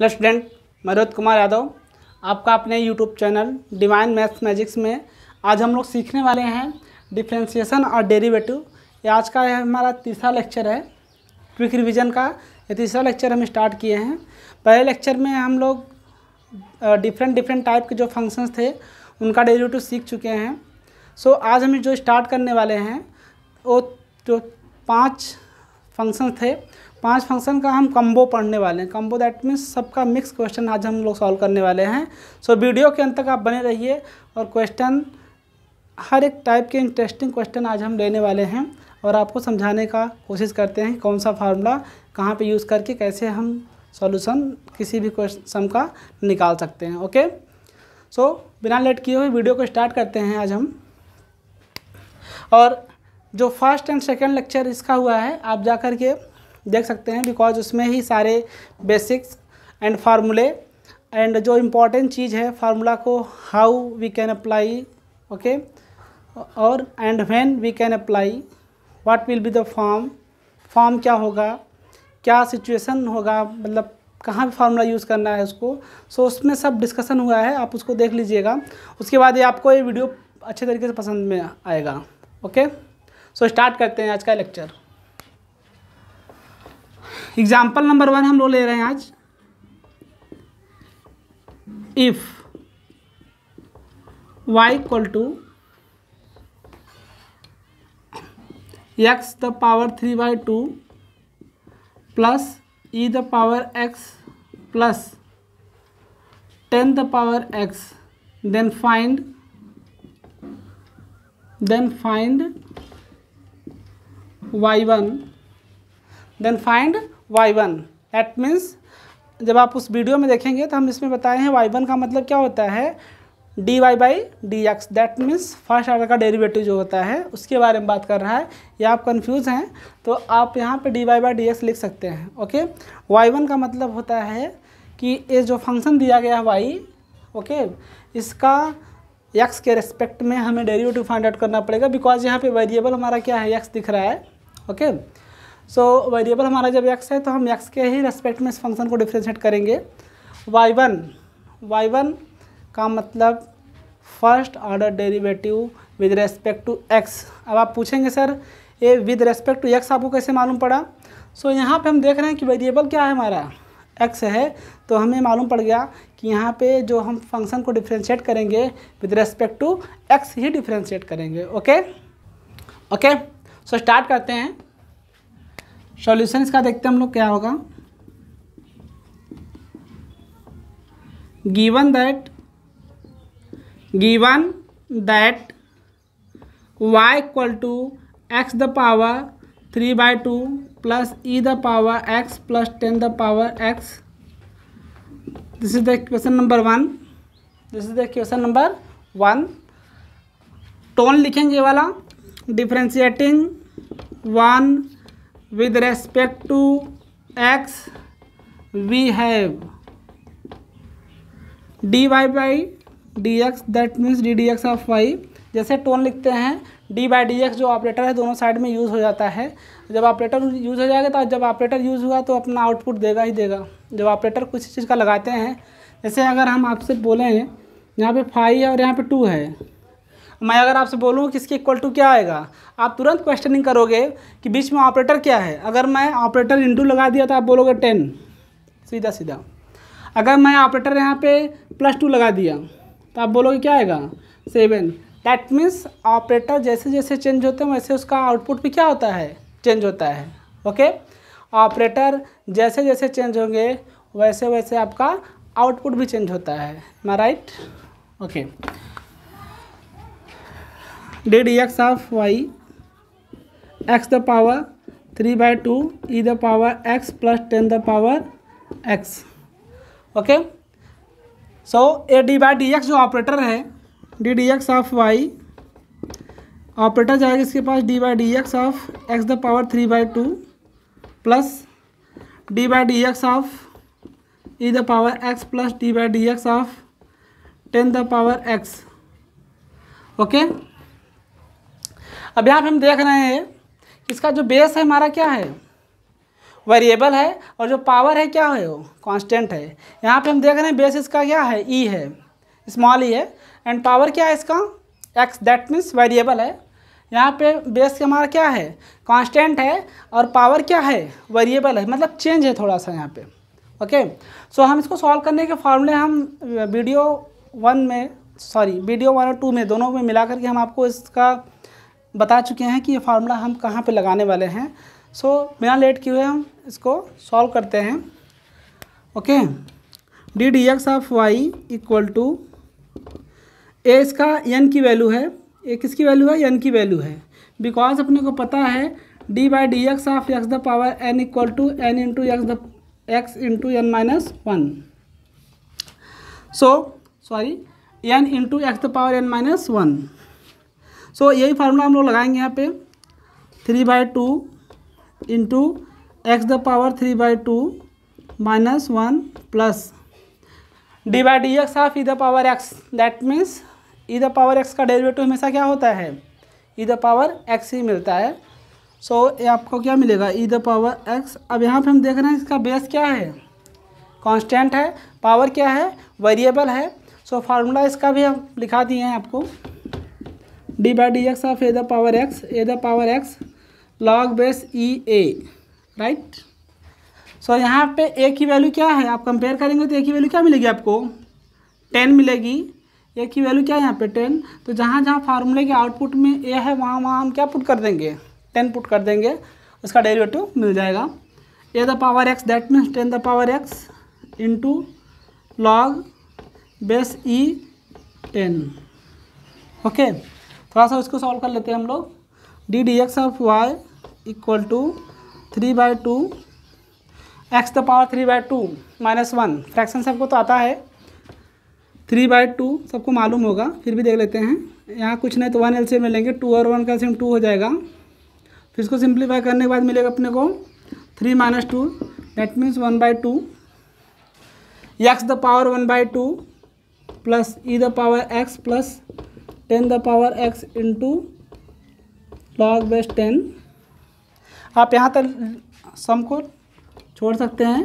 Hello student मैं रोहित कुमार यादव। आपका अपने YouTube channel Divine Maths Magics में आज हम लोग सीखने वाले हैं डिफ्रेंशिएशन और डेरिवेटिव ये आज का है हमारा तीसरा लेक्चर है। क्विक रिवीजन का। ये तीसरा लेक्चर हम स्टार्ट किए हैं। पहले लेक्चर में हम लोग डिफरेंट डिफरेंट टाइप के जो फ़ंक्शंस थे उनका डेरिवेटिव सीख चुके हैं। सो so, आज हम जो स्टार्ट करने वाले हैं वो जो पाँच फ़ंक्शन थे पाँच फ़ंक्शन का हम कम्बो पढ़ने वाले हैं। कम्बो दैट मीन्स सबका मिक्स क्वेश्चन आज हम लोग सॉल्व करने वाले हैं। सो so, वीडियो के अंत तक आप बने रहिए और क्वेश्चन हर एक टाइप के इंटरेस्टिंग क्वेश्चन आज हम लेने वाले हैं और आपको समझाने का कोशिश करते हैं कौन सा फार्मूला कहाँ पे यूज़ करके कैसे हम सॉल्यूशन किसी भी क्वेश्चन का निकाल सकते हैं। ओके सो so, बिना लेट किए हुए वीडियो को स्टार्ट करते हैं आज हम। और जो फ़र्स्ट एंड सेकेंड लेक्चर इसका हुआ है आप जा कर के देख सकते हैं बिकॉज़ उसमें ही सारे बेसिक्स एंड फार्मूले एंड जो इम्पोर्टेंट चीज़ है फार्मूला को how we can apply okay और and when we can apply what will be the form form क्या होगा क्या सिचुएशन होगा मतलब कहाँ पे फार्मूला यूज़ करना है उसको? सो so, उसमें सब डिस्कशन हुआ है आप उसको देख लीजिएगा। उसके बाद ये आपको ये वीडियो अच्छे तरीके से पसंद में आएगा ओके सो स्टार्ट करते हैं आज का लेक्चर एग्ज़ाम्पल नंबर वन हम लोग ले रहे हैं आज। If y equal to x the power three by two plus e the power x plus ten the power x then find then find y one then find y one that means जब आप उस video में देखेंगे तो हम इसमें बताए हैं वाई वन का मतलब क्या होता है? D y by d x that means first order का डेरिवेटिव जो होता है, उसके बारे में बात कर रहा है। या आप कन्फ्यूज़ हैं तो आप यहाँ पे d y by d x लिख सकते हैं ओके वाई वन का मतलब होता है कि ये जो फ़ंक्शन दिया गया है वाई ओके इसका एक्स के रेस्पेक्ट में हमें डेरिवेटिव फाइंड आउट करना पड़ेगा बिकॉज़ यहाँ पे वेरिएबल हमारा क्या है? एक्स दिख रहा है ओके सो so, वेरिएबल हमारा जब एक्स है तो हम एक्स के ही रेस्पेक्ट में इस फ़ंक्शन को डिफ्रेंशिएट करेंगे। वाई वन वाई वन का मतलब first order derivative with respect to x अब आप पूछेंगे सर ये विद रेस्पेक्ट टू एक्स आपको कैसे मालूम पड़ा? सो so, यहाँ पे हम देख रहे हैं कि वेरिएबल क्या है हमारा? एक्स है तो हमें मालूम पड़ गया कि यहाँ पे जो हम फ़ंक्शन को डिफ्रेंशिएट करेंगे विद रेस्पेक्ट टू एक्स ही डिफ्रेंशिएट करेंगे। ओके ओके सो स्टार्ट करते हैं। सॉल्यूशन इसका देखते हैं हम लोग क्या होगा। Given that given that y equal to x the power three by two plus e the power x plus ten the power x this is the question number one this is the question number one tone लिखेंगे वाला। Differentiating one with respect to x, we have dy by dx means d d x of y. जैसे टोन लिखते हैं d by d x जो operator है, दोनों side में यूज़ हो जाता है। जब ऑपरेटर यूज़ हो जाएगा तो जब ऑपरेटर यूज़ हुआ तो अपना आउटपुट देगा ही देगा। जब ऑपरेटर कुछ चीज़ का लगाते हैं, जैसे अगर हम आपसे बोलें, यहाँ पे फाइव है और यहाँ पे टू है। मैं अगर आपसे बोलूँ कि इसके इक्वल टू क्या आएगा, आप तुरंत क्वेश्चनिंग करोगे कि बीच में ऑपरेटर क्या है। अगर मैं ऑपरेटर इंटू लगा दिया तो आप बोलोगे टेन सीधा सीधा। अगर मैं ऑपरेटर यहाँ पे प्लस टू लगा दिया तो आप बोलोगे क्या आएगा? सेवन दैट मीन्स ऑपरेटर जैसे जैसे चेंज होते हैं, वैसे उसका आउटपुट भी क्या होता है? चेंज होता है। ओके ऑपरेटर जैसे जैसे चेंज होंगे, वैसे वैसे आपका आउटपुट भी चेंज होता है। मैं right okay d d x of y, x the power three by two, e the power x plus ten the power x. Okay? So uh d by d x जो operator है d d x of y operator जाएगा इसके पास d by d x of x the power three by two plus d by d x of e the power x plus d by d x of ten the power x okay? अब यहाँ पर हम देख रहे हैं इसका जो base है हमारा क्या है? वेरिएबल है और जो पावर है क्या है वो? कांस्टेंट है। यहाँ पे हम देख रहे हैं बेस इसका क्या है? ई e है। स्मॉल ई e है। एंड पावर क्या है इसका? एक्स दैट मीन्स वेरिएबल है। यहाँ पे बेस के हमारा क्या है? कांस्टेंट है और पावर क्या है? वेरिएबल है। मतलब चेंज है थोड़ा सा यहाँ पे। ओके सो हम इसको सॉल्व करने के फॉर्मूले हम वीडियो वन में सॉरी वीडियो वन और टू में, दोनों में मिला करके हम आपको इसका बता चुके हैं कि ये फार्मूला हम कहाँ पे लगाने वाले हैं। सो बिना लेट किए हुए हम इसको सॉल्व करते हैं। Okay d d x of y equal to uh इसका एन की वैल्यू है। ए किसकी वैल्यू है? एन की वैल्यू है। बिकॉज़ अपने को पता है d by d x of x the power n equal to n into x the x into n minus one so sorry n into x the power n minus one so so, यही formula हम लोग लगाएँगे यहाँ पे three by two into x the power three by two minus one plus d by d x of e the power x that means e the power x का derivative हमेशा क्या होता है? ई द पावर एक्स ही मिलता है। So so, आपको क्या मिलेगा? ई द पावर एक्स अब यहाँ पे हम देख रहे हैं इसका बेस क्या है? कांस्टेंट है। पावर क्या है? वेरिएबल है। सो so, फार्मूला इसका भी हम लिखा दिए हैं आपको। D by d x of a the power x a the power x log base e a right so यहाँ पे ए की वैल्यू क्या है? आप कंपेयर करेंगे तो ए की वैल्यू क्या मिलेगी आपको? टेन मिलेगी। ए की वैल्यू क्या है यहाँ पे? टेन। तो जहाँ जहाँ फार्मूले के आउटपुट में ए है, वहाँ वहाँ हम क्या पुट कर देंगे? टेन पुट कर देंगे। उसका डेरिवेटिव मिल जाएगा। A the power x that means ten the power x into log base e ten. Okay थोड़ा सा इसको सॉल्व कर लेते हैं हम लोग। D d x of y equal to three by two x the power three by two minus one fraction सबको तो आता है। थ्री बाई टू सबको मालूम होगा। फिर भी देख लेते हैं। यहाँ कुछ नहीं तो वन एल में लेंगे। टू और वन का सेम टू हो जाएगा। फिर इसको सिंप्लीफाई करने के बाद मिलेगा अपने को three minus two that means one by two x the power one by two plus e the power x plus ten the power x into log base ten. आप यहाँ तक सम को छोड़ सकते हैं।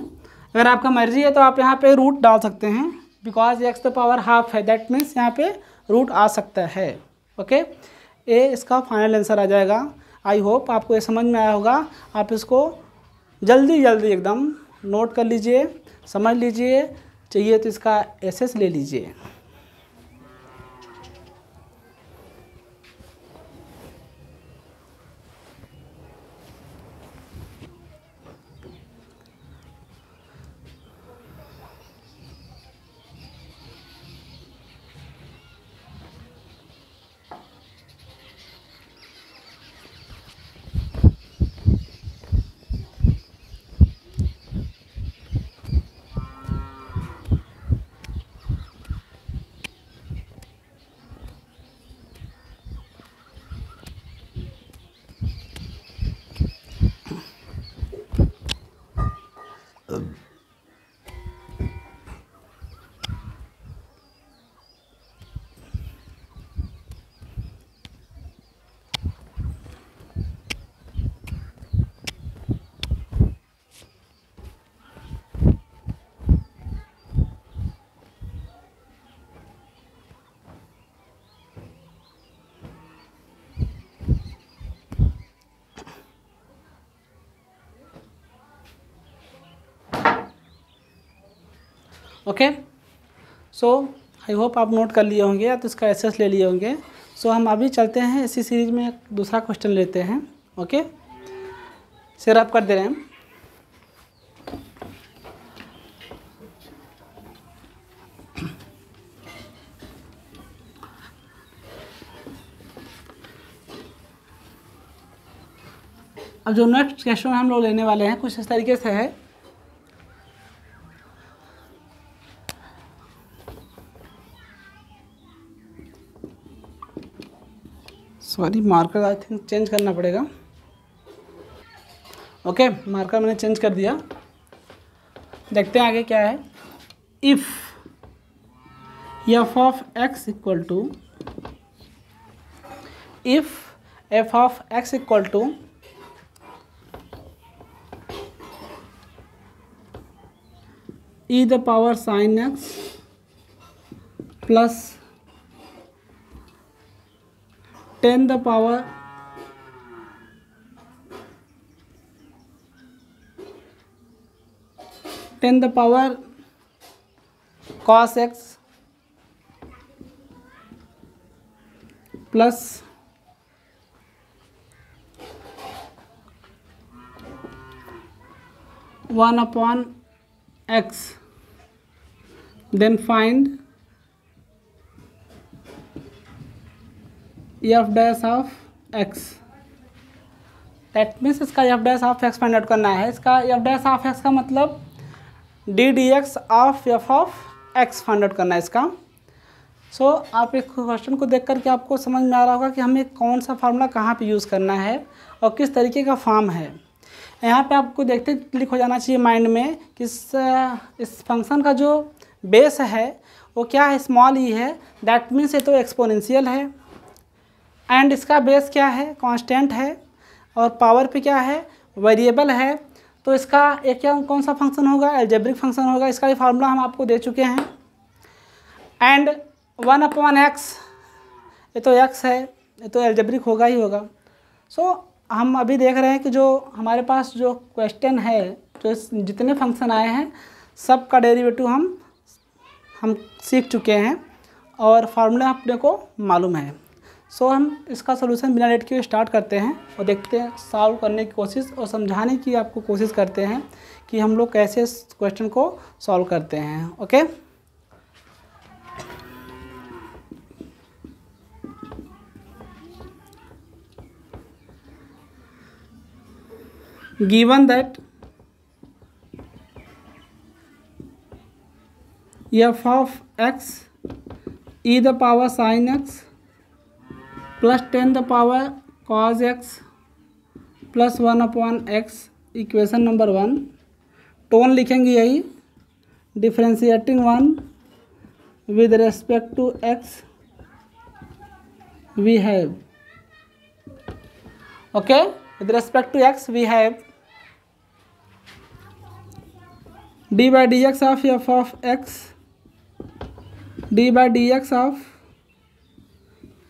अगर आपका मर्ज़ी है तो आप यहाँ पे रूट डाल सकते हैं। Because x the power half है दैट मीन्स यहाँ पे रूट आ सकता है। ओके ए इसका फाइनल आंसर आ जाएगा। आई होप आपको ये समझ में आया होगा। आप इसको जल्दी जल्दी एकदम नोट कर लीजिए, समझ लीजिए। चाहिए तो इसका एसेस ले लीजिए। ओके सो आई होप आप नोट कर लिए होंगे या तो इसका एसेस ले लिए होंगे। सो so, हम अभी चलते हैं इसी सीरीज़ में दूसरा क्वेश्चन लेते हैं। ओके शेयर आप कर दे रहे हैं। अब जो नेक्स्ट क्वेश्चन हम लोग लेने वाले हैं कुछ इस तरीके से है। Sorry marker I think change करना पड़ेगा। ओके okay, मार्कर मैंने चेंज कर दिया। देखते हैं आगे क्या है। If f of x equal to if f of x equal to e the power sine x plus ten the power ten the power cos x plus one upon x then find f dash of x that means इसका f dash of x find out करना है। इसका f dash of x का मतलब d d x of f of x find out करना है इसका। So so, आप एक क्वेश्चन को देख करके आपको समझ में आ रहा होगा कि हमें कौन सा फार्मूला कहाँ पे यूज़ करना है और किस तरीके का फॉर्म है। यहाँ पे आपको देखते क्लिक हो जाना चाहिए माइंड में कि इस इस फ़ंक्शन का जो बेस है वो क्या है? स्मॉल ई है। दैट मीन्स ये तो एक्सपोनेंशियल है। एंड इसका बेस क्या है? कांस्टेंट है। और पावर पे क्या है? वेरिएबल है। तो इसका एक क्या कौन सा फ़ंक्शन होगा? एल्जेब्रिक फ़ंक्शन होगा। इसका भी फार्मूला हम आपको दे चुके हैं। एंड वन अपॉन एक्स ये तो एक्स है। ये तो एल्जेब्रिक होगा ही होगा। सो so, हम अभी देख रहे हैं कि जो हमारे पास जो क्वेश्चन है जो जितने फ़ंक्शन आए हैं सब का डेरिवेटिव हम हम सीख चुके हैं। और फार्मूला अपने को मालूम है। सो हम इसका सोल्यूशन बिना लेट के स्टार्ट करते हैं और देखते हैं सॉल्व करने की कोशिश और समझाने की आपको कोशिश करते हैं कि हम लोग कैसे इस क्वेश्चन को सॉल्व करते हैं okay given that f of x e the power sin x plus ten the power cos x plus one upon x equation number one tone लिखेंगे यही differentiating one with respect to x we have okay with respect to x we have d by d x of f of x d by d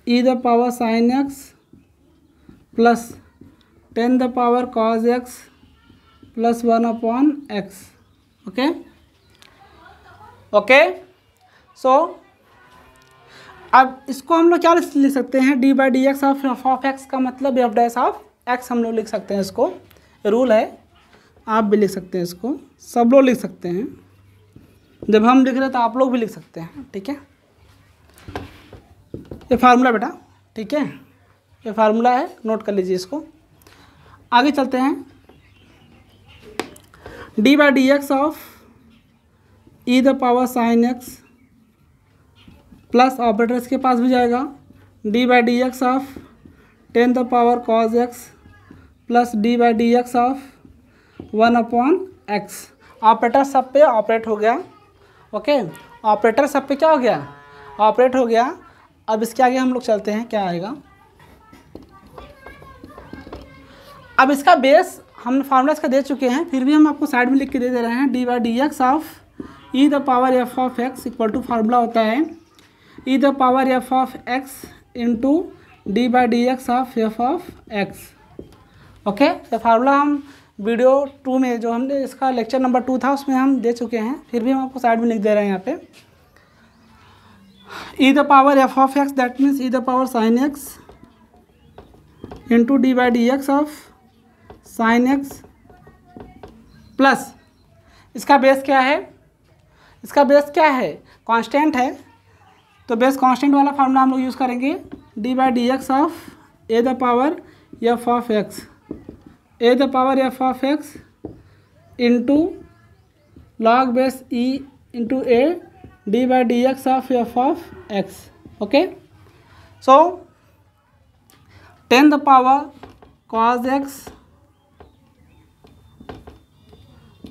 x e the power sin x plus 10 the power cos x plus 1 upon x. Okay? Okay so अब इसको हम लोग क्या लिख सकते हैं? D by d x of f of x का मतलब एफ़ डैश ऑफ़ एक्स हम लोग लिख सकते हैं इसको। रूल है, आप भी लिख सकते हैं इसको। सब लोग लिख सकते हैं। जब हम लिख रहे हैं तो आप लोग भी लिख सकते हैं। ठीक है? ये फार्मूला बेटा, ठीक है? ये फार्मूला है, नोट कर लीजिए इसको। आगे चलते हैं। D by d x of e the power sine x plus operator इसके पास भी जाएगा। D by d x of ten the power cos x plus d by d x of one upon x operator सब पे operate हो गया। Okay? Operator सब पे क्या हो गया? ऑपरेट हो गया अब इसके आगे हम लोग चलते हैं, क्या आएगा? अब इसका बेस हम फार्मूला इसका दे चुके हैं, फिर भी हम आपको साइड में लिख के दे दे रहे हैं d by d x of e the power f of x equal to formula होता है e the power f of x into d by d x of f of x okay तो formula हम video two में जो हमने इसका lecture number two था, उसमें हम दे चुके हैं, फिर भी हम आपको साइड में लिख दे रहे हैं यहाँ पे। E the power f of x, that means e the power sin x into d by dx of sin x plus इसका बेस क्या है? इसका बेस क्या है? कांस्टेंट है। तो बेस कांस्टेंट वाला फार्मूला हम लोग यूज़ करेंगे d by d x of a the power f of x a the power f of x into log base e into a d by dx of f of x okay so 10 the power cos x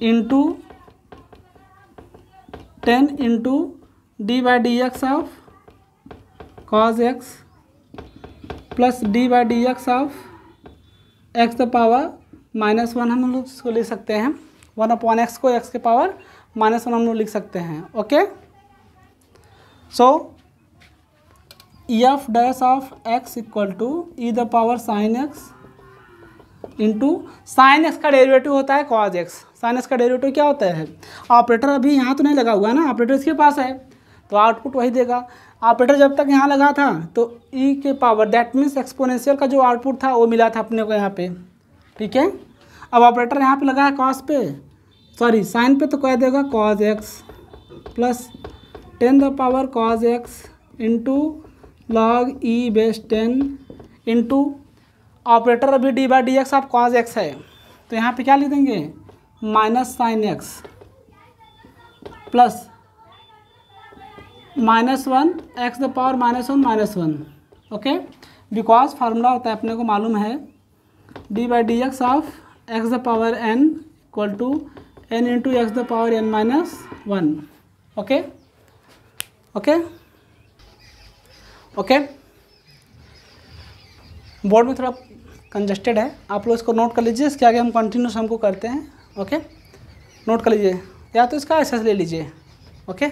into 10 into d by dx of cos x plus d by d x of x the power minus one हम लोग इसको ले सकते हैं। One upon x को x के power minus one हम लोग लिख सकते हैं, okay? So f dash of x equal to e the power sine x into sine x का डेरिवेटिव होता है कॉज एक्स साइन एक्स का डेरिवेटिव क्या होता है? ऑपरेटर अभी यहाँ तो नहीं लगा हुआ है ना? ऑपरेटर इसके पास है। तो आउटपुट वही देगा। ऑपरेटर जब तक यहाँ लगा था तो ई के पावर दैट मीन्स एक्सपोनेंशियल का जो आउटपुट था, वो मिला था अपने को यहाँ पे। ठीक है? अब ऑपरेटर यहाँ पे लगा है कॉस पे। सॉरी साइन पे तो कह देगा cos x plus ten the power cos x into log e base ten into operator अभी डी बाई डी एक्स आप कॉज एक्स है। तो यहाँ पे क्या लिख देंगे? Minus sine x plus minus one x the power minus one minus one okay because formula होता है, अपने को मालूम है। D by d x of x the power n equal to n into x the power n minus one okay okay okay board में थोड़ा congested है। आप लोग इसको नोट कर लीजिए, इसके आगे हम कंटिन्यूस हमको करते हैं। ओके नोट कर लीजिए। या तो इसका एस ले लीजिए। ओके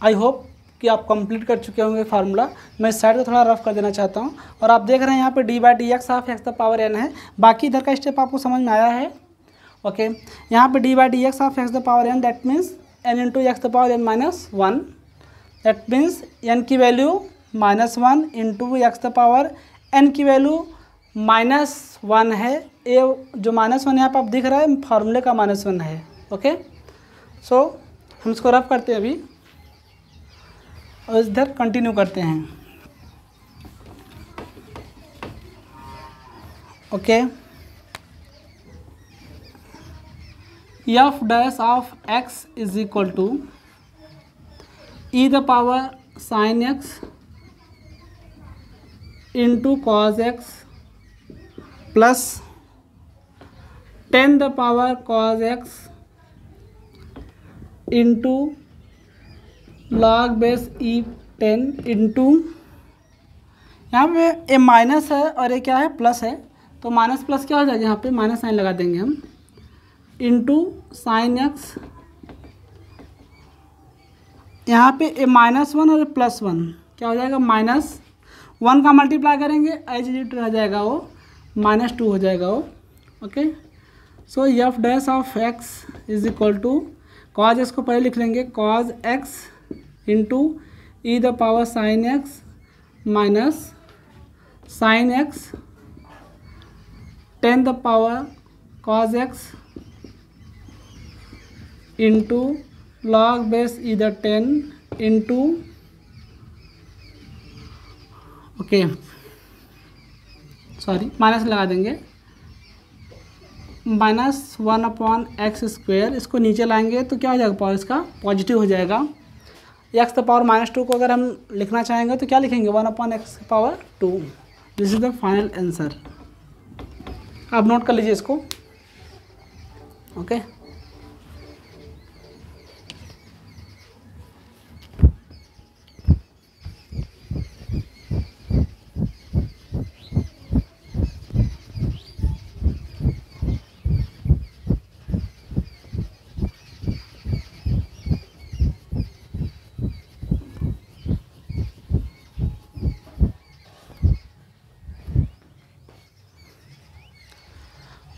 आई होप कि आप कंप्लीट कर चुके होंगे फार्मूला मैं इस साइड को थोड़ा रफ कर देना चाहता हूँ। और आप देख रहे हैं यहाँ पे d by d x of x the power n है। बाकी इधर का स्टेप आपको समझ में आया है। ओके यहाँ पे d by d x of x the power n that means n into x the power n minus one that means n की value minus one into x the power n की value minus one है। ए जो minus one यहाँ पर आप दिख रहा है फार्मूले का माइनस वन है। ओके सो हम इसको रफ करते हैं अभी। और इधर कंटिन्यू करते हैं। Okay f dash of x is equal to e the power sine x into cos x plus ten the power cos x into log base e ten into यहाँ पे ए माइनस है और ए क्या है? प्लस है। तो माइनस प्लस क्या हो जाएगा? यहाँ पे माइनस साइन लगा देंगे हम। इंटू साइन एक्स यहाँ पे ए माइनस वन और प्लस वन क्या हो जाएगा? माइनस वन का मल्टीप्लाई करेंगे। एच जी रह जाएगा वो। माइनस टू हो जाएगा वो। Okay so f dash of x is equal to cos x को पहले लिख लेंगे। Cos x into e the power sine x minus sine x ten the power cos x into log base e the ten into okay sorry minus लगा देंगे। Minus one upon x square इसको नीचे लाएँगे तो क्या हो जाएगा power इसका पॉजिटिव हो जाएगा। X the power minus two को अगर हम लिखना चाहेंगे तो क्या लिखेंगे? One upon x power two. This is the final answer आप नोट कर लीजिए इसको। Okay okay?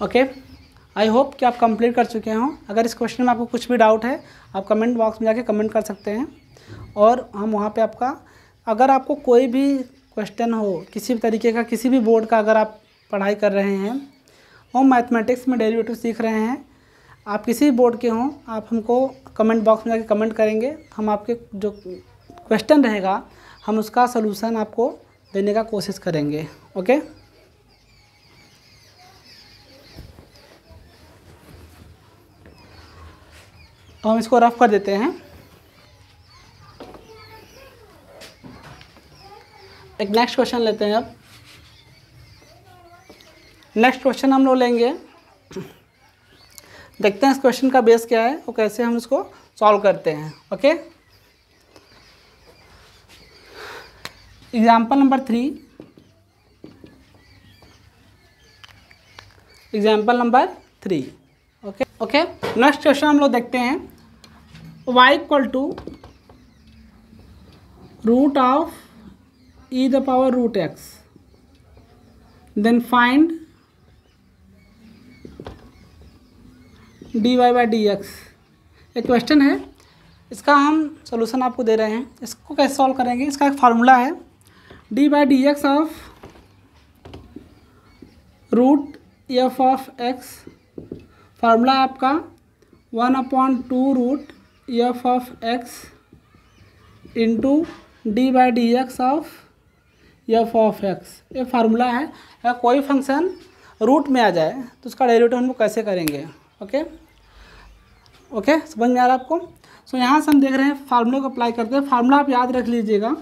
Okay I hope कि आप कंप्लीट कर चुके हों। अगर इस क्वेश्चन में आपको कुछ भी डाउट है, आप कमेंट बॉक्स में जाके कमेंट कर सकते हैं। और हम वहाँ पे आपका, अगर आपको कोई भी क्वेश्चन हो, किसी भी तरीके का, किसी भी बोर्ड का अगर आप पढ़ाई कर रहे हैं और मैथमेटिक्स में डेरिवेटिव सीख रहे हैं, आप किसी भी बोर्ड के हों, आप हमको कमेंट बॉक्स में जाके कमेंट करेंगे। हम आपके जो क्वेश्चन रहेगा, हम उसका सलूशन आपको देने का कोशिश करेंगे। ओके तो हम इसको रफ कर देते हैं। एक नेक्स्ट क्वेश्चन लेते हैं अब। नेक्स्ट क्वेश्चन हम लोग लेंगे। देखते हैं इस क्वेश्चन का बेस क्या है और कैसे हम इसको सॉल्व करते हैं okay example number three example number three okay next question हम लोग देखते हैं। Y equal to root of e the power root x then find d y by d x एक क्वेश्चन है। इसका हम सोल्यूशन आपको दे रहे हैं। इसको कैसे सॉल्व करेंगे? इसका एक फार्मूला है। D by d x of root f of x formula आपका one upon two root f of x into d by d x of f of x. ये फार्मूला है। अगर कोई फ़ंक्शन रूट में आ जाए तो उसका डेरिवेटिव हम कैसे करेंगे? ओके? ओके? समझ में आ रहा है आपको? सो so, यहाँ से हम देख रहे हैं फार्मूले को अप्लाई करते हैं। फार्मूला आप याद रख लीजिएगा।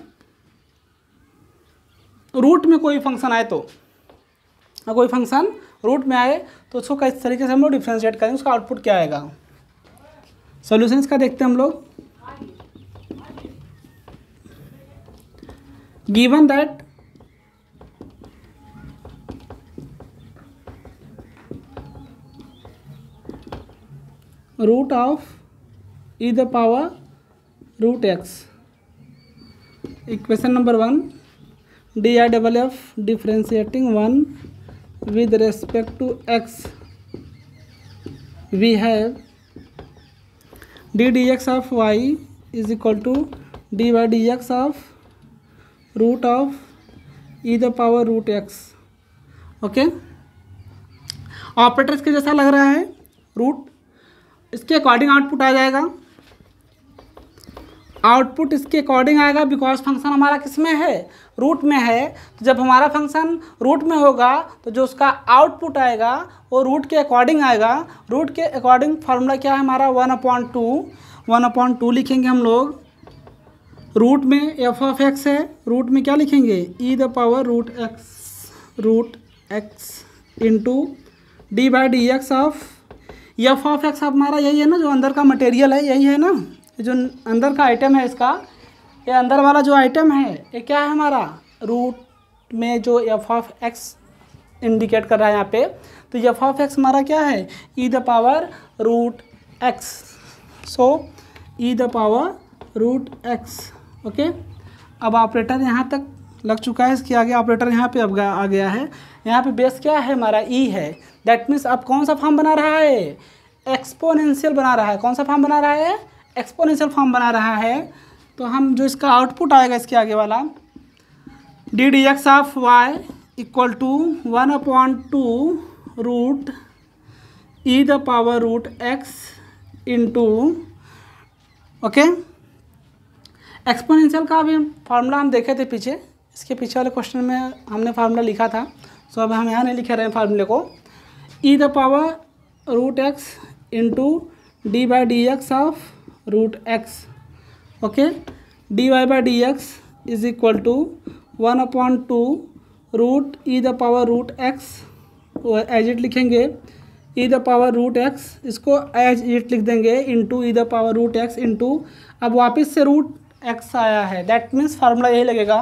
रूट में कोई फ़ंक्शन आए तो कोई फ़ंक्शन रूट में आए तो उसको किस तरीके से हम लोग डिफ्रेंशिएट करेंगे, उसका आउटपुट क्या आएगा? सोल्यूशन इसका देखते हैं हम लोग। Given that root of e the power root x, equation number 1 d i double f differentiating 1 with respect to x we have d dx of y is equal to dy dx of root of e the power root x okay operator इसके जैसा लग रहा है root इसके according output आ जाएगा output इसके according आएगा बिकॉज़ फ़ंक्शन हमारा किसमें है? रूट में है। तो जब हमारा फ़ंक्शन रूट में होगा तो जो उसका आउटपुट आएगा, वो रूट के अकॉर्डिंग आएगा। रूट के अकॉर्डिंग फार्मूला क्या है हमारा? One upon two. One upon two लिखेंगे हम लोग। रूट में एफ़ ऑफ़ एक्स है। रूट में क्या लिखेंगे? E the power root x root x into d by d x of, f of x. हमारा यही है ना, जो अंदर का मटेरियल है, यही है ना? जो अंदर का आइटम है इसका, ये अंदर वाला जो आइटम है, ये क्या है हमारा? रूट में जो एफ़ ऑफ़ एक्स इंडिकेट कर रहा है यहाँ पे तो एफ़ ऑफ़ एक्स हमारा क्या है? E the power root x so e the power root x okay अब ऑपरेटर यहाँ तक लग चुका है, इसके आगे ऑपरेटर यहाँ पे अब आ गया है। यहाँ पे बेस क्या है? हमारा ई e है। दैट मीन्स अब कौन सा फॉर्म बना रहा है? एक्सपोनेंशियल बना रहा है। कौन सा फॉर्म बना रहा है? एक्सपोनेंशियल फॉर्म बना रहा है तो हम जो इसका आउटपुट आएगा इसके आगे वाला d d x of y equal to one upon two root e the power root x into okay exponential का भी फार्मूला हम देखे थे पीछे, इसके पीछे वाले क्वेश्चन में हमने फार्मूला लिखा था सो अब हम यहाँ नहीं लिखे रहे हैं फार्मूले को। E the power root x into d by d x of root x okay d y by d x is equal to one upon two root e the power root x as it लिखेंगे e the power root x इसको as it लिख देंगे into e the power root x into अब वापस से root x आया है। That means formula यही लगेगा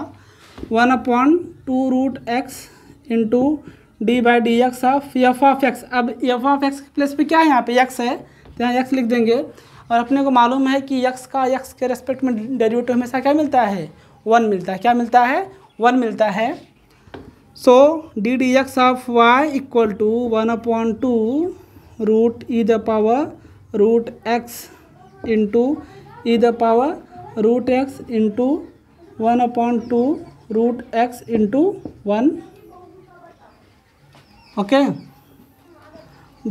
one upon two root x into d by d x of f of x अब एफ़ ऑफ़ एक्स प्लेस पे क्या है यहाँ पे? एक्स है तो यहाँ एक्स लिख देंगे। और अपने को मालूम है कि यक्स का एक्स के रेस्पेक्ट में डेरिवेटिव हमेशा क्या मिलता है? वन मिलता है। क्या मिलता है? वन मिलता है। So d d x of y equal to one upon two root e the power root x into e the power root x into one upon two root x into one okay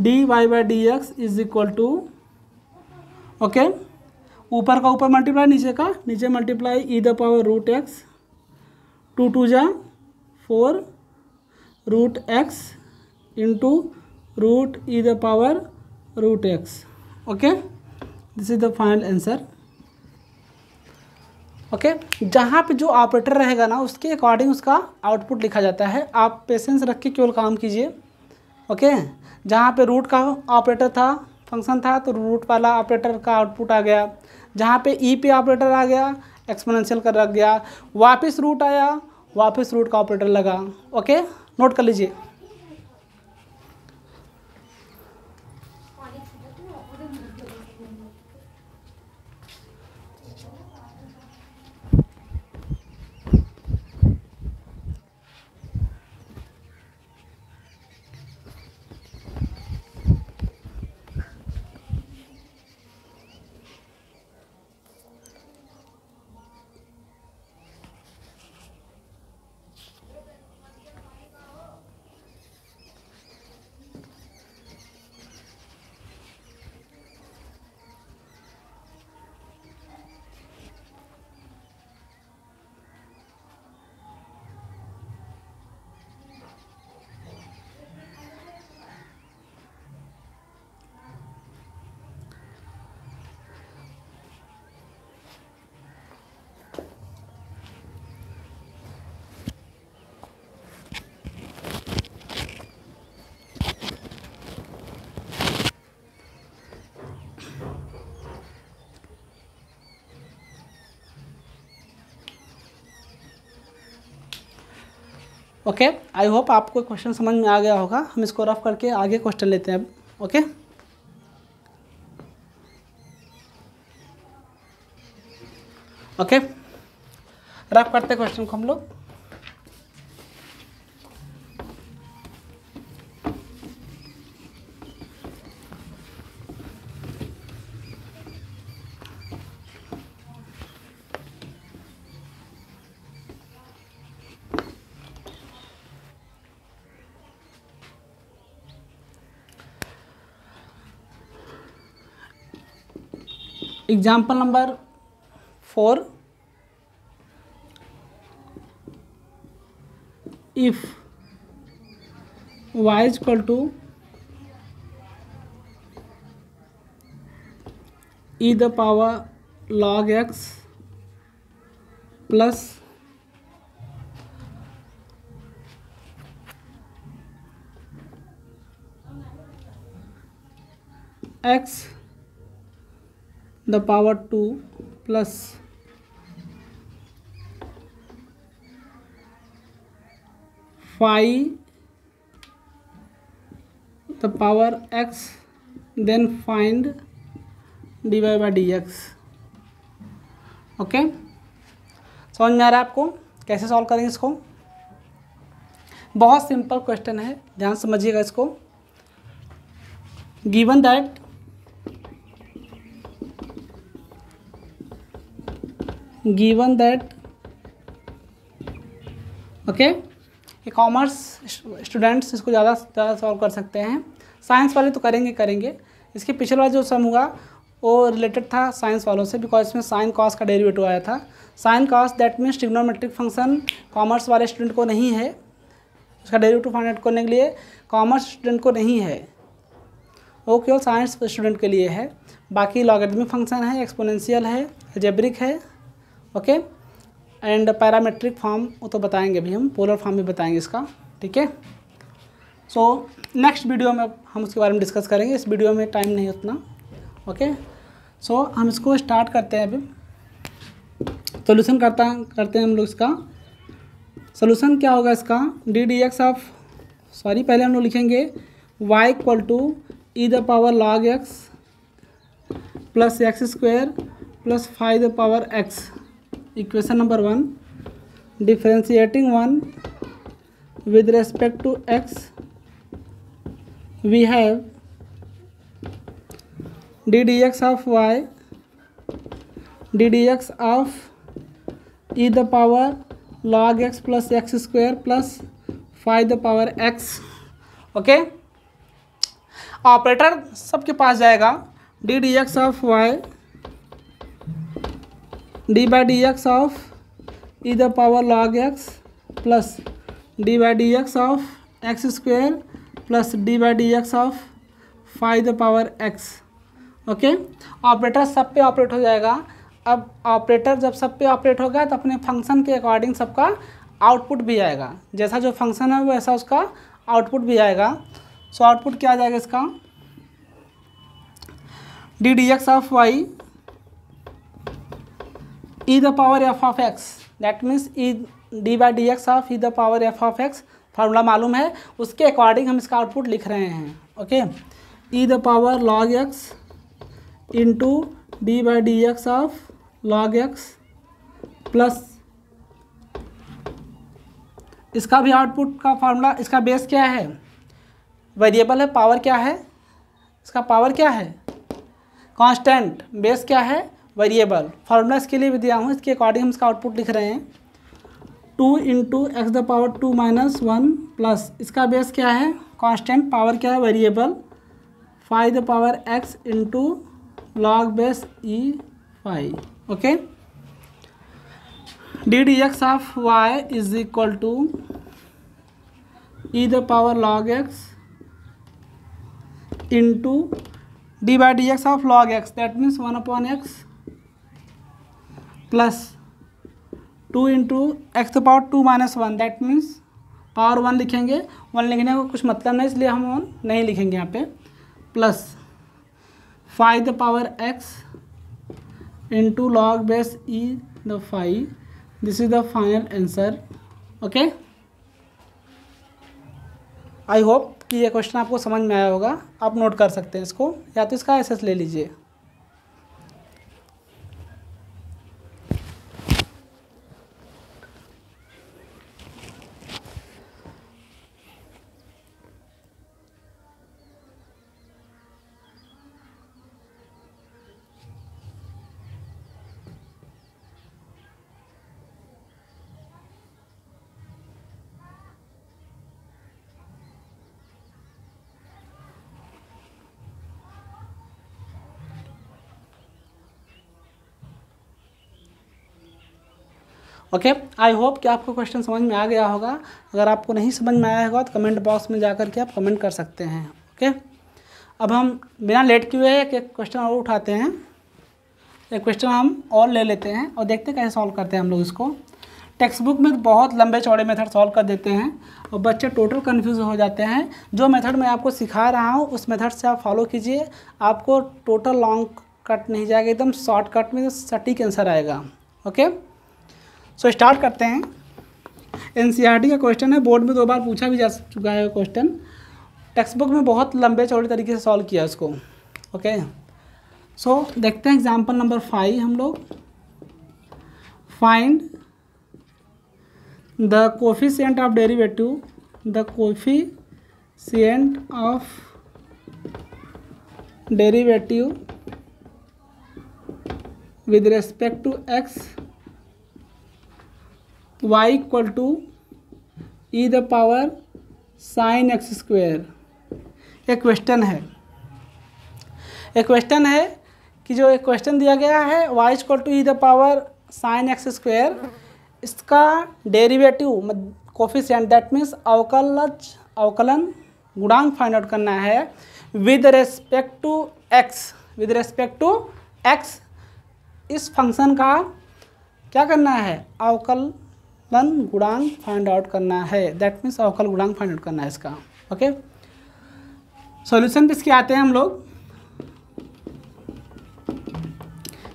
d y by d x is equal to okay? ऊपर का ऊपर multiply नीचे का? नीचे multiply e the power root x two two जा four root x into root e the power root x okay? This is the final answer okay? जहाँ पे जो ऑपरेटर रहेगा ना, उसके अकॉर्डिंग उसका आउटपुट लिखा जाता है। आप पेशेंस रख के केवल काम कीजिए। ओके? okay? जहाँ पे रूट का ऑपरेटर था फ़ंक्शन था तो रूट वाला ऑपरेटर का आउटपुट आ गया। जहाँ पे ई पे ऑपरेटर आ गया एक्सपोनेंशियल कर रख गया। वापस रूट आया, वापस रूट का ऑपरेटर लगा। ओके नोट कर लीजिए। ओके आई होप आपको क्वेश्चन समझ में आ गया होगा। हम इसको रफ करके आगे क्वेश्चन लेते हैं अब। ओके ओके रफ करते क्वेश्चन को हम लोग। Example number four if y is equal to e the power log x plus x the power 2 plus phi the power x then find dy by dx okay? समझ में आ रहा है आपको? कैसे सॉल्व करेंगे इसको? बहुत सिंपल क्वेश्चन है, ध्यान समझिएगा इसको। Given that given that okay ये कॉमर्स स्टूडेंट्स इसको ज़्यादा ज़्यादा सॉल्व कर सकते हैं। साइंस वाले तो करेंगे करेंगे। इसके पिछले वाला जो सम हुआ, वो रिलेटेड था साइंस वालों से बिकॉज़ इसमें साइन कॉस का डेरिवेटिव आया था। Sine cos that means trigonometric function commerce वाले स्टूडेंट को नहीं है। उसका डेरिवेटिव फाइंड आउट करने के लिए कॉमर्स स्टूडेंट को नहीं है। वो केवल साइंस स्टूडेंट के लिए है। बाकी लॉगरिथमिक फ़ंक्शन है एक्सपोनेंशियल है जेब्रिक है। ओके? एंड पैरामेट्रिक फॉर्म वो तो बताएँगे भी हम पोलर फॉर्म भी बताएँगे इसका, ठीक है? सो नेक्स्ट वीडियो में हम उसके बारे में डिस्कस करेंगे, इस वीडियो में टाइम नहीं उतना, ओके? सो हम इसको स्टार्ट करते हैं अभी। सोल्यूशन करता, करते हैं हम लोग इसका। सोल्यूशन क्या होगा इसका? D d x of sorry पहले हम लोग लिखेंगे y equal to e the power log x plus x square plus five the power x equation number 1 differentiating 1 with respect to x we have d dx of y d dx of e the power log x plus x square plus 5 the power x okay operator सबके पास जाएगा d d x of y d by d x of e the power log x plus d by d x of x square plus d by d x of five the power x okay operator सब पे operate हो जाएगा। अब operator जब सब पे operate होगा तो अपने फ़ंक्शन के अकॉर्डिंग सबका आउटपुट भी आएगा। जैसा जो फ़ंक्शन है, वैसा उसका आउटपुट भी आएगा। सो आउटपुट क्या आ जाएगा इसका? D d x of y e the power f of x that means e d by d x of e the power f of x formula मालूम है? उसके अकॉर्डिंग हम इसका आउटपुट लिख रहे हैं okay e the power log x into d by d x of log x plus इसका भी आउटपुट का फार्मूला इसका बेस क्या है? वेरिएबल है पावर क्या है? इसका पावर क्या है? कांस्टेंट बेस क्या है? वेरिएबल फार्मूला इसके लिए भी दिया हूँ, इसके अकॉर्डिंग हम इसका आउटपुट लिख रहे हैं। Two into x the power two minus one plus इसका बेस क्या है? कांस्टेंट पावर क्या है? Variable five the power x into log base e five okay d d x of y is equal to e the power log x into d by d x of log x that means one upon x plus two into x the power two minus one that means power one लिखेंगे। One लिखने का कुछ मतलब नहीं, इसलिए हम one नहीं लिखेंगे यहाँ पे। Plus five the power x into log base e the five this is the final answer okay I hope कि ये क्वेश्चन आपको समझ में आया होगा। आप नोट कर सकते हैं इसको। या तो इसका एस ले लीजिए। ओके आई होप कि आपको क्वेश्चन समझ में आ गया होगा। अगर आपको नहीं समझ में आया होगा तो कमेंट बॉक्स में जाकर के आप कमेंट कर सकते हैं। Okay okay? अब हम बिना लेट किए एक एक क्वेश्चन और उठाते हैं। एक क्वेश्चन हम और ले लेते हैं और देखते हैं कैसे सॉल्व करते हैं हम लोग इसको। टेक्स्ट बुक में बहुत लंबे चौड़े मेथड सॉल्व कर देते हैं और बच्चे टोटल कन्फ्यूज़ हो जाते हैं। जो मेथड मैं आपको सिखा रहा हूँ, उस मेथड से आप फॉलो कीजिए। आपको टोटल लॉन्ग कट नहीं जाएगा, एकदम शॉर्ट कट में सटीक आंसर आएगा। ओके सो स्टार्ट करते हैं। एन e का क्वेश्चन है। बोर्ड में दो बार पूछा भी जा चुका है क्वेश्चन टेक्स्ट बुक में बहुत लंबे चौड़े तरीके से सॉल्व किया उसको ओके सो so, देखते हैं एग्ज़ाम्पल नंबर फाइव हम लोग। Find the coefficient of derivative the coefficient of derivative with respect to x y equal to e the power sine x square एक क्वेश्चन है। एक क्वेश्चन है कि जो एक क्वेश्चन दिया गया है, y equal to e the power sine x square इसका डेरिवेटिव कोफिशियंट दैट मीन्स अवकलज, अवकलन गुणांक फाइंड आउट करना है with respect to x with respect to x इस फ़ंक्शन का क्या करना है? अवकल वन गुणांक फाइंड आउट करना है. दैट मीन्स अवकल गुणांक फाइंड आउट करना है इसका. ओके सॉल्यूशन पे इसके आते हैं हम लोग?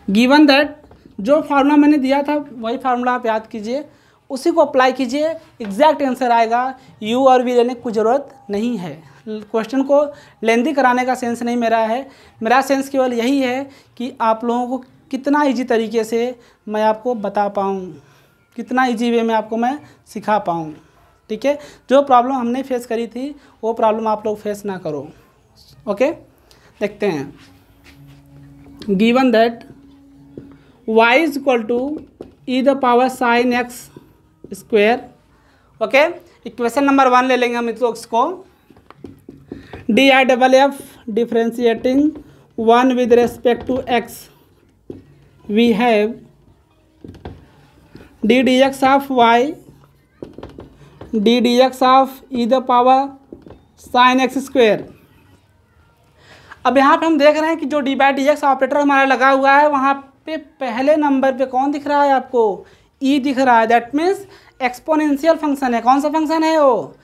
गिवन दैट जो फार्मूला मैंने दिया था, वही फार्मूला आप याद कीजिए. उसी को अप्लाई कीजिए. एग्जैक्ट आंसर आएगा. यू और वी लेने की ज़रूरत नहीं है. क्वेश्चन को लेंदी कराने का सेंस नहीं मेरा है. मेरा सेंस केवल यही है कि आप लोगों को कितना इजी तरीके से मैं आपको बता पाऊँ. कितना इजी वे में आपको मैं सिखा पाऊँ, ठीक है? जो प्रॉब्लम हमने फेस करी थी, वो प्रॉब्लम आप लोग फेस ना करो ओके देखते हैं। Given that y is equal to e the power sine x square okay equation number one ले लेंगे हम लोग इसको d i double f differentiating one with respect to x we have d d x of y d d x of e the power sine x square अब यहाँ पे हम देख रहे हैं कि जो d by d x operator हमारा लगा हुआ है, वहाँ पे पहले नंबर पे कौन दिख रहा है आपको? ई e दिख रहा है। दैट मीन्स एक्सपोनेंशियल फ़ंक्शन है। कौन सा फ़ंक्शन है वो?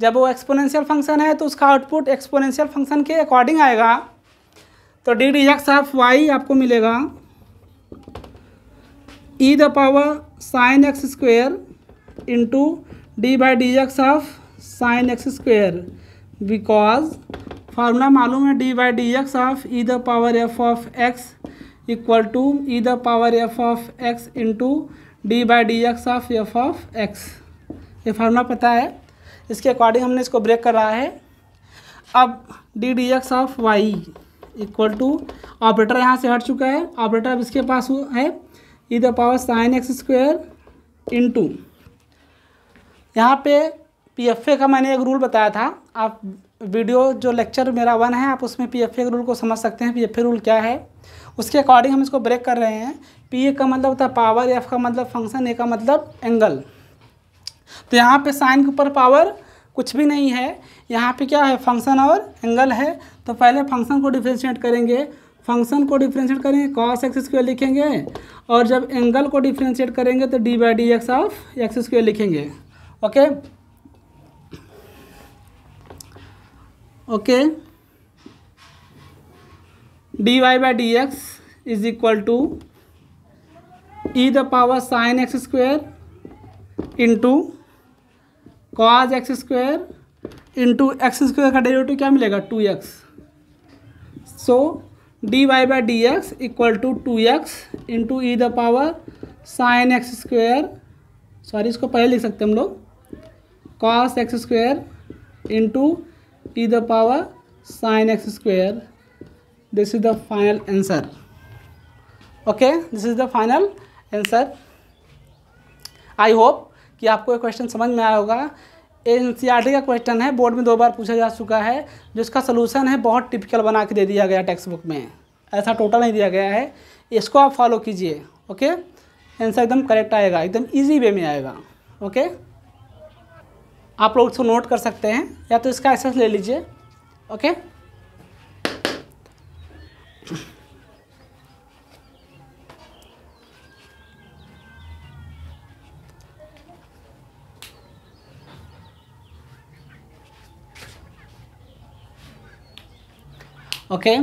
जब वो एक्सपोनेंशियल फ़ंक्शन है तो उसका आउटपुट एक्सपोनेंशियल फ़ंक्शन के अकॉर्डिंग आएगा। तो d d x of y आपको मिलेगा। E the power sine x square into d by d x of sine x square because formula मालूम है d by d x of e the power f of x equal to e the power f of x into d by d x of f of x ये formula पता है। इसके according हमने इसको break करा है। अब d d x of y equal to operator यहाँ से हट चुका है। ऑपरेटर अब इसके पास है। E the power sine x square into यहाँ पे पी एफ़ ए का मैंने एक रूल बताया था। आप वीडियो जो लेक्चर मेरा वन है, आप उसमें पी एफ़ ए रूल को समझ सकते हैं पी एफ़ ए रूल क्या है। उसके अकॉर्डिंग हम इसको ब्रेक कर रहे हैं। पी ए का मतलब होता है पावर एफ़ का मतलब फ़ंक्शन ए का मतलब एंगल तो यहाँ पे साइन के ऊपर पावर कुछ भी नहीं है। यहाँ पे क्या है? फ़ंक्शन और एंगल है। तो पहले फ़ंक्शन को डिफ्रेंशिएट करेंगे। फ़ंक्शन को डिफ्रेंशिएट करेंगे कॉस एक्स स्क्वेयर लिखेंगे, और जब एंगल को डिफ्रेंशिएट करेंगे तो d by d x of x square लिखेंगे। Okay okay d y by d x is equal to e the power sine x square into cos x square into x square का derivative क्या मिलेगा? Two x so d y by d x equal to two x into e the power sine x square sorry इसको पहले लिख सकते हम लोग। Cos x square into e the power sine x square this is the final answer okay this is the final answer I hope कि आपको ये question समझ में आया होगा। एन का क्वेश्चन है। बोर्ड में दो बार पूछा जा चुका है जो इसका सोल्यूशन है बहुत टिपिकल बना के दे दिया गया टेक्स्ट बुक में। ऐसा टोटल नहीं दिया गया है। इसको आप फॉलो कीजिए ओके आंसर एकदम करेक्ट आएगा, एकदम इजी वे में आएगा ओके आप लोग इसको नोट कर सकते हैं, या तो इसका एक्सेस ले लीजिए ओके ओके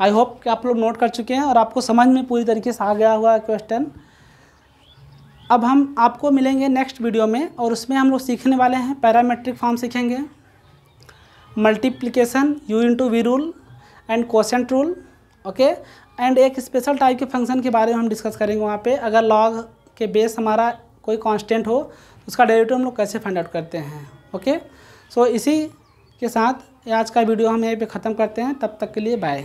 आई होप कि आप लोग नोट कर चुके हैं और आपको समझ में पूरी तरीके से आ गया हुआ क्वेश्चन अब हम आपको मिलेंगे नेक्स्ट वीडियो में और उसमें हम लोग सीखने वाले हैं पैरामेट्रिक फॉर्म सीखेंगे multiplication u into v rule and question rule okay and एक स्पेशल टाइप के फ़ंक्शन के बारे में हम डिस्कस करेंगे वहाँ पे। अगर लॉग के बेस हमारा कोई कांस्टेंट हो उसका डेरिवेटिव हम लोग कैसे फाइंड आउट करते हैं ओके okay? सो so, इसी के साथ आज का वीडियो हम यहीं पे ख़त्म करते हैं। तब तक के लिए बाय